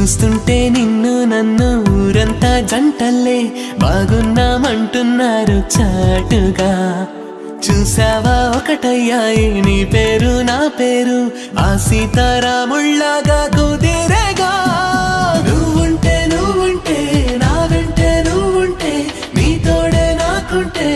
చూస్తుంటే నిన్ను నన్ను ఊరంతా జంటల్లే బాగున్నామంటున్నారు చాటుగా. చూసావా ఒకటయ్యాయి నీ పేరు నా పేరు? ఆ సీతారాముళ్ళగా కుదిరేగా. నువ్వుంటే నువ్వుంటే నా వెంటే నువ్వుంటే నీ తోడే నాకుంటే